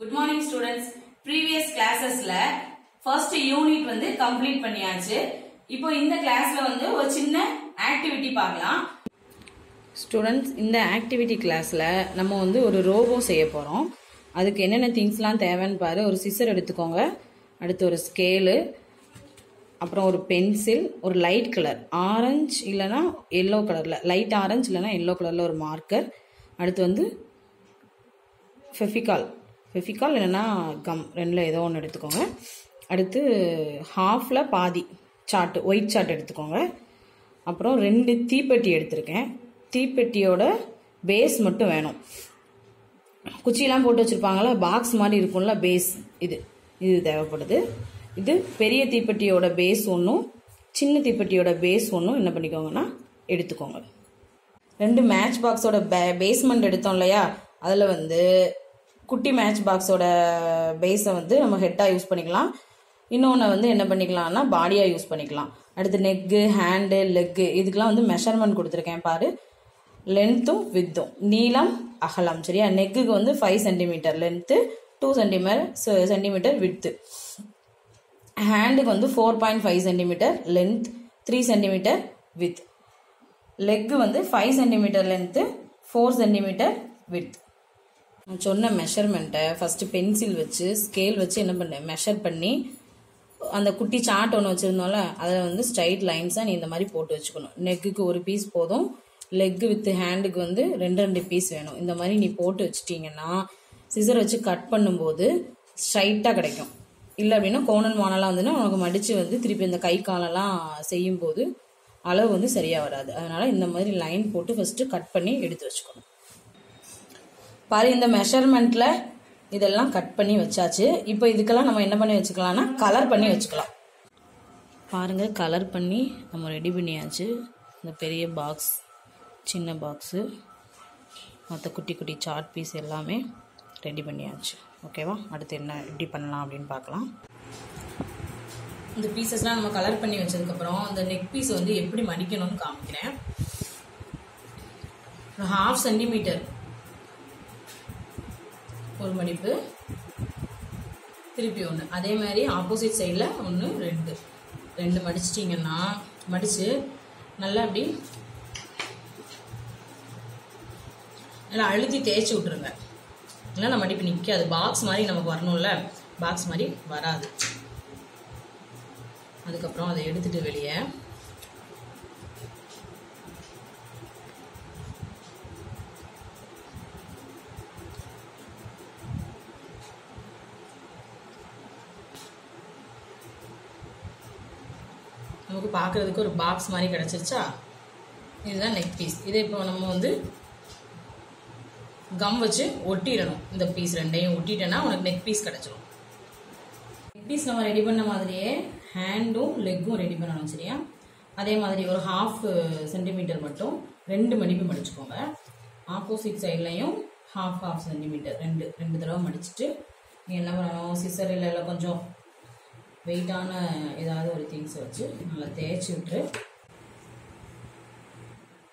Good morning students previous கிளாஸஸ்ல first unit வந்து complete பண்ணியாச்சு. இப்போ இந்த கிளாஸ்ல வந்து ஒரு சின்ன ஆக்டிவிட்டி பார்க்கலாம். ஸ்டூடெண்ட்ஸ் இந்த ஆக்டிவிட்டி கிளாஸில் நம்ம வந்து ஒரு ரோபோ செய்ய போகிறோம் அதுக்கு என்னென்ன திங்ஸ்லாம் தேவைன்னு பாரு. ஒரு சிசர் எடுத்துக்கோங்க. அடுத்து ஒரு ஸ்கேலு அப்புறம் ஒரு பென்சில் ஒரு லைட் கலர் ஆரஞ்சு இல்லைன்னா எல்லோ கலரில் லைட் ஆரஞ்சு இல்லைன்னா எல்லோ கலரில் ஒரு மார்க்கர் அடுத்து வந்து ஃபெஃபிகால் ஃபெஃபிகால் இல்லைன்னா கம் ரெண்டில் ஏதோ ஒன்று எடுத்துக்கோங்க. அடுத்து ஹாஃபில் பாதி சாட்டு ஒயிட் சார்ட் எடுத்துக்கோங்க. அப்புறம் ரெண்டு தீப்பெட்டி எடுத்திருக்கேன். தீப்பெட்டியோட பேஸ் மட்டும் வேணும். குச்சியெலாம் போட்டு வச்சுருப்பாங்களா பாக்ஸ் மாதிரி இருக்கும்ல பேஸ் இது. இது தேவைப்படுது. இது பெரிய தீப்பெட்டியோட பேஸ் ஒன்றும் சின்ன தீப்பெட்டியோட பேஸ் ஒன்றும் என்ன பண்ணிக்கோங்கன்னா எடுத்துக்கோங்க. ரெண்டு மேட்ச் பாக்ஸோட பே பேஸ்மெண்ட் எடுத்தோம் இல்லையா? அதில் வந்து குட்டி மேட்ச் பாக்ஸோட பேஸை வந்து நம்ம ஹெட்டாக யூஸ் பண்ணிக்கலாம். இன்னொன்று வந்து என்ன பண்ணிக்கலாம்னா பாடியாக யூஸ் பண்ணிக்கலாம். அடுத்து நெக்கு ஹேண்டு லெக்கு இதுக்கெலாம் வந்து மெஷர்மெண்ட் கொடுத்துருக்கேன் பாரு. லென்த்தும் வித்தும் நீளம் அகலம் சரியா? நெக்குக்கு வந்து five centimetre length two centimetre centimetre width ஹேண்டுக்கு வந்து four point five centimetre length three centimetre width leg வந்து five centimetre length four centimetre width நான் சொன்ன மெஷர்மெண்ட்டை ஃபஸ்ட்டு பென்சில் வச்சு ஸ்கேல் வச்சு என்ன பண்ணேன்? மெஷர் பண்ணி அந்த குட்டி சார்ட் ஒன்று வச்சுருந்தோம்ல அதில் வந்து ஸ்ட்ரைட் லைன்ஸாக நீ இந்த மாதிரி போட்டு வச்சுக்கணும். நெக்குக்கு ஒரு பீஸ் போதும் லெக்கு வித் ஹேண்டுக்கு வந்து ரெண்டு ரெண்டு பீஸ் வேணும். இந்த மாதிரி நீ போட்டு வச்சிட்டிங்கன்னா சிசர் வச்சு கட் பண்ணும்போது ஸ்ட்ரைட்டாக கிடைக்கும். இல்லை அப்படின்னா கோணல் மானலாம் வந்துன்னா உனக்கு மடித்து வந்து திருப்பி இந்த கை காலெல்லாம் செய்யும்போது அளவு வந்து சரியாக வராது. அதனால் இந்த மாதிரி லைன் போட்டு ஃபஸ்ட்டு கட் பண்ணி எடுத்து வச்சுக்கணும். பாரு இந்த மெஷர்மெண்ட்டில் இதெல்லாம் கட் பண்ணி வச்சாச்சு. இப்போ இதுக்கெல்லாம் நம்ம என்ன பண்ணி வச்சுக்கலாம்னா கலர் பண்ணி வச்சுக்கலாம். பாருங்கள் கலர் பண்ணி நம்ம ரெடி பண்ணியாச்சு. இந்த பெரிய பாக்ஸ் சின்ன பாக்ஸு மற்ற குட்டி குட்டி சார்ட் பீஸ் எல்லாமே ரெடி பண்ணியாச்சு. ஓகேவா அடுத்து என்ன எப்படி பண்ணலாம் அப்படின்னு பார்க்கலாம். இந்த பீசஸ்லாம் நம்ம கலர் பண்ணி வச்சதுக்கப்புறம் அந்த நெக் பீஸ் வந்து எப்படி மடிக்கணும்னு காமிக்கிறேன். ஹாஃப் சென்டிமீட்டர் ஒரு மடிப்பு. திருப்பி ஒன்று அதே மாதிரி ஆப்போசிட் சைடில் ஒன்று ரெண்டு. ரெண்டு மடிச்சிட்டிங்கன்னா மடித்து நல்லா அப்படி நல்லா அழுத்தி தேய்ச்சி விட்ருங்க இல்லை நம்ம மடிப்பு நிற்காது பாக்ஸ் மாதிரி நமக்கு வரணும்ல. பாக்ஸ் மாதிரி வராது. அதுக்கப்புறம் அதை எடுத்துட்டு வெளியே நமக்கு பார்க்குறதுக்கு ஒரு பாக்ஸ் மாதிரி கிடச்சிருச்சா? இதுதான் நெக் பீஸ் இதை இப்போ நம்ம வந்து கம் வச்சு ஒட்டிடணும். இந்த பீஸ் ரெண்டையும் ஒட்டிட்டேன்னா உனக்கு நெக் பீஸ் கிடச்சிரும். நெக் பீஸ் நம்ம ரெடி பண்ண மாதிரியே ஹேண்டும் லெக்கும் ரெடி பண்ணணும் சரியா? அதே மாதிரி ஒரு ஹாஃப் சென்டிமீட்டர் uh, மட்டும் ரெண்டு மடிப்பு மடிச்சுக்கோங்க. ஆப்போசிட் சைட்லையும் ஹாஃப் ஹாஃப் சென்டிமீட்டர் ரெண்டு ரெண்டு தடவை மடிச்சுட்டு நீங்கள் என்ன பண்ணணும்? சிசர் இல்லை இல்லை கொஞ்சம் வெயிட்டான ஏதாவது ஒரு திங்ஸ் வச்சு நல்லா தேய்ச்சி விட்டுரு.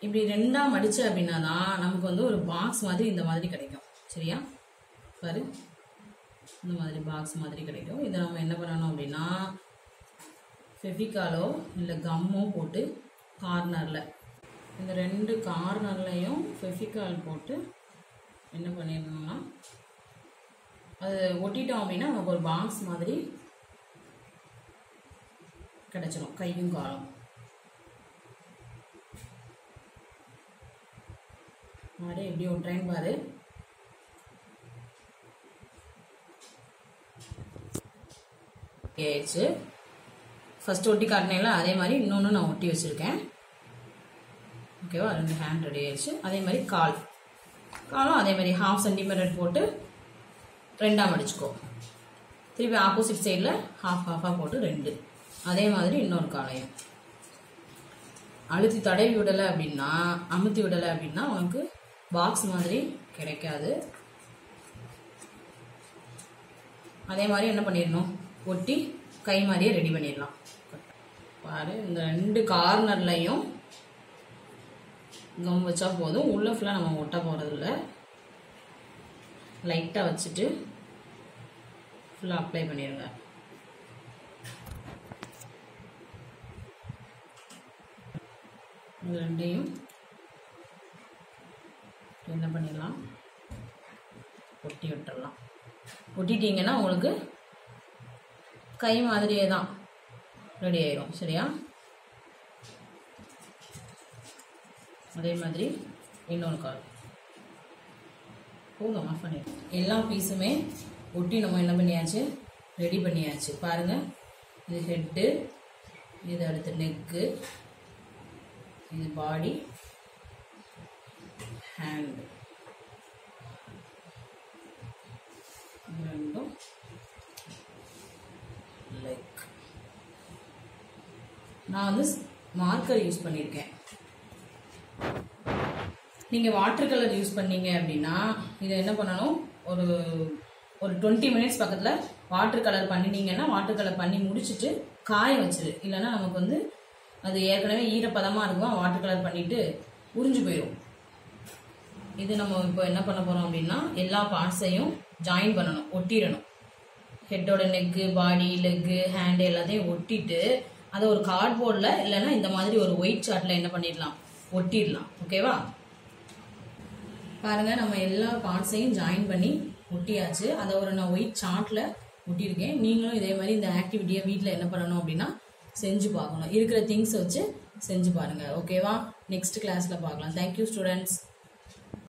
இப்படி ரெண்டாக மடிச்சு அப்படின்னா தான் நமக்கு வந்து ஒரு பாக்ஸ் மாதிரி இந்த மாதிரி கிடைக்கும். சரியா? பாரு. இந்த மாதிரி பாக்ஸ் மாதிரி கிடைக்கும். இதை நம்ம என்ன பண்ணணும் அப்படின்னா ஃபெவிகாலோ இல்லை கம்மோ போட்டு கார்னரில் இந்த ரெண்டு கார்னர்லையும் ஃபெஃபிகால் போட்டு என்ன பண்ணிடணும்னா அது ஒட்டிட்டோம் அப்படின்னா நமக்கு ஒரு பாக்ஸ் மாதிரி கிடைச்சிரும். கையும் காலம். மாடு எப்படி ஒட்டுறேன்னு பாரு. ஆயிடுச்சு ஃபஸ்ட் ஒட்டி காட்டினேல அதே மாதிரி இன்னொன்று நான் ஒட்டி வச்சுருக்கேன். ஓகேவா? ரெண்டு ஹேண்ட் ரெடி ஆயிடுச்சு. அதே மாதிரி கால். காலும் அதே மாதிரி ஹாஃப் சென்டிமீட்டர் போட்டு ரெண்டாக மடிச்சுக்கோ திருப்பி ஆப்போசிட் சைடில் ஹாஃப் ஹாஃபாக போட்டு ரெண்டு. அதே மாதிரி இன்னொரு காலையும் அழுத்தி தடவி விடலை அப்படின்னா அமுத்தி விடலை அப்படின்னா உனக்கு பாக்ஸ் மாதிரி கிடைக்காது. அதே மாதிரி என்ன பண்ணிடணும்? ஒட்டி கை மாதிரியே ரெடி பண்ணிடலாம். பாரு இந்த ரெண்டு கார்னர்லையும் கம் வச்சா போதும். உள்ள ஃபுல்லாக நம்ம ஒட்ட போகிறதில்ல லைட்டாக வச்சுட்டு ஃபுல்லாக அப்ளை பண்ணிடுங்க. இது ரெண்டையும் என்ன பண்ணிடலாம்? ஒட்டி விட்டுறலாம் ஒட்டிட்டீங்கன்னா உங்களுக்கு கை மாதிரியே தான் ரெடி ஆயிரும். சரியா? அதே மாதிரி இன்னொரு கால் போங்க ஆஃப் பண்ணிடுறோம் எல்லா பீஸுமே ஒட்டி நம்ம என்ன பண்ணியாச்சு? ரெடி பண்ணியாச்சு. பாருங்கள் இது ஹெட்டு இது அடுத்து நெக்கு இது பாடி ஹேண்ட் ரெண்டும் லைக் நான் வந்து மார்க்கர் யூஸ் பண்ணியிருக்கேன் நீங்கள் வாட்டர் கலர் யூஸ் பண்ணீங்க அப்படின்னா இதை என்ன பண்ணணும்? ஒரு ஒரு டுவெண்ட்டி மினிட்ஸ் பக்கத்தில் வாட்டர் கலர் பண்ணினீங்கன்னா வாட்டர் கலர் பண்ணி முடிச்சுட்டு காய வச்சிரு. இல்லைன்னா நமக்கு வந்து அது ஏற்கனவே ஈரப்பதமாக இருக்கும் வாட்டர் கலர் பண்ணிட்டு உறிஞ்சு போயிடும் இது நம்ம இப்போ என்ன பண்ண போகிறோம் அப்படின்னா எல்லா பார்ட்ஸையும் ஜாயின் பண்ணணும் ஒட்டிடணும். ஹெட்டோட நெக்கு பாடி லெக்கு ஹேண்டு எல்லாத்தையும் ஒட்டிட்டு அதை ஒரு கார்ட்போர்டில் இல்லைன்னா இந்த மாதிரி ஒரு ஒயிட் சார்ட்டில் என்ன பண்ணிடலாம்? ஒட்டிடலாம். ஓகேவா பாருங்கள் நம்ம எல்லா பார்ட்ஸையும் ஜாயின் பண்ணி ஒட்டியாச்சு. அதை ஒரு நான் ஒயிட் சார்ட்டில் ஒட்டியிருக்கேன். நீங்களும் இதே மாதிரி இந்த ஆக்டிவிட்டியை வீட்டில் என்ன பண்ணணும் அப்படின்னா செஞ்சு பார்க்கணும். இருக்கிற திங்ஸ் வச்சு செஞ்சு பாருங்கள் ஓகேவா நெக்ஸ்ட் கிளாஸில் பார்க்கலாம். Thank you students